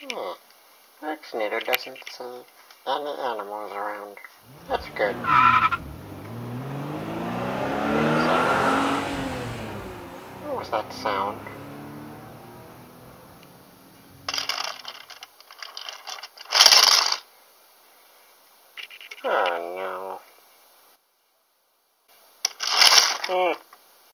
Hmm. Vaccinator doesn't see any animals around. That's good. What was that sound? Oh no. Hmm.